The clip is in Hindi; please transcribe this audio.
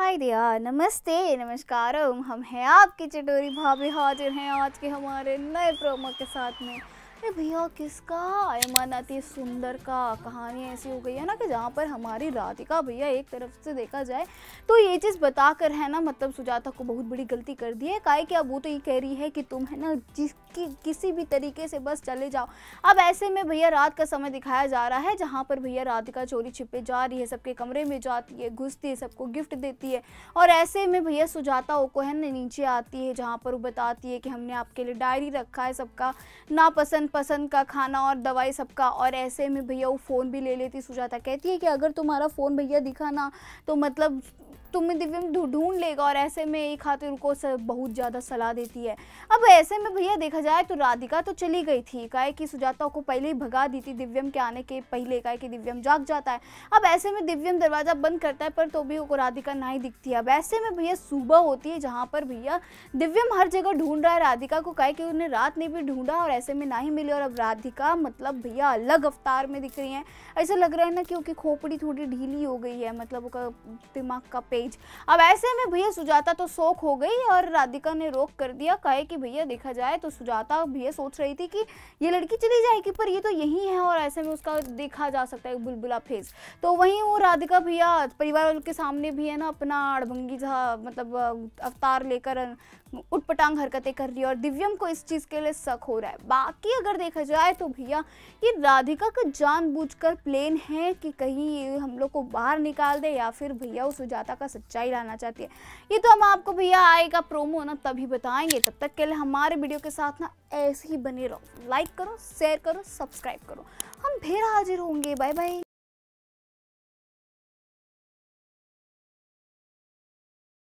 हाय दिया, नमस्ते, नमस्कार। हम हैं आपकी चटोरी भाभी हाजिर हैं आज के हमारे नए प्रोमो के साथ में। अरे भैया, किसका? अयमान सुंदर का कहानी ऐसी हो गई है ना कि जहाँ पर हमारी राधिका भैया एक तरफ़ से देखा जाए तो ये चीज़ बता कर है ना मतलब सुजाता को बहुत बड़ी गलती कर दी है। कि अब वो तो ये कह रही है कि तुम है ना जिसकी किसी भी तरीके से बस चले जाओ। अब ऐसे में भैया, रात का समय दिखाया जा रहा है, जहाँ पर भैया राधिका चोरी छिपे जा रही है, सबके कमरे में जाती है, घुसती है, सबको गिफ्ट देती है। और ऐसे में भैया सुजाता को है ना, नीचे आती है, जहाँ पर वो बताती है कि हमने आपके लिए डायरी रखा है, सबका नापसंद पसंद का खाना और दवाई सबका, और ऐसे में भैया वो फ़ोन भी ले लेती सुजाता, कहती है कि अगर तुम्हारा फ़ोन भैया दिखा ना तो मतलब तुम्हें दिव्यम ढूंढ लेगा और ऐसे में एक खातिर उनको बहुत ज़्यादा सलाह देती है। अब ऐसे में भैया देखा जाए तो राधिका तो चली गई थी, काहे कि सुजाता को पहले ही भगा दी थी दिव्यम के आने के पहले, काहे कि दिव्यम जाग जाता है। अब ऐसे में दिव्यम दरवाज़ा बंद करता है, पर तो भी वो राधिका नहीं दिखती। है अब ऐसे में भैया सुबह होती है जहाँ पर भैया दिव्यम हर जगह ढूंढ रहा है राधिका को, काहे कि उन्हें रात ने भी ढूंढा और ऐसे में ना ही मिली। और अब राधिका मतलब भैया अलग अवतार में दिख रही है। ऐसा लग रहा है ना कि उसकी खोपड़ी थोड़ी ढीली हो गई है मतलब उसका दिमाग का पेज अब ऐसे में भैया सुजाता तो शोक हो गई और राधिका ने रोक कर दिया, कहे कि भैया देखा जाए तो सुजाता भैया सोच रही थी कि ये लड़की चली जाएगी, पर ये तो यही है और ऐसे में उसका देखा जा सकता है बुलबुला फेस। तो वहीं वो राधिका भैया परिवार वालों के सामने भी है ना, अपना अड़भंगी मतलब अवतार लेकर उटपटांग हरकतें कर रही है और दिव्यम को इस चीज़ के लिए शक हो रहा है। बाकी अगर देखा जाए तो भैया ये राधिका का जानबूझकर प्लेन है कि कहीं ये हम लोग को बाहर निकाल दे या फिर भैया उस सुजाता का सच्चाई लाना चाहती है। ये तो हम आपको भैया आएगा प्रोमो ना, तभी बताएँगे। तब तक के लिए हमारे वीडियो के साथ ना ऐसे ही बने रहो। लाइक करो शेयर करो सब्सक्राइब करो। हम फिर हाजिर होंगे। Bye bye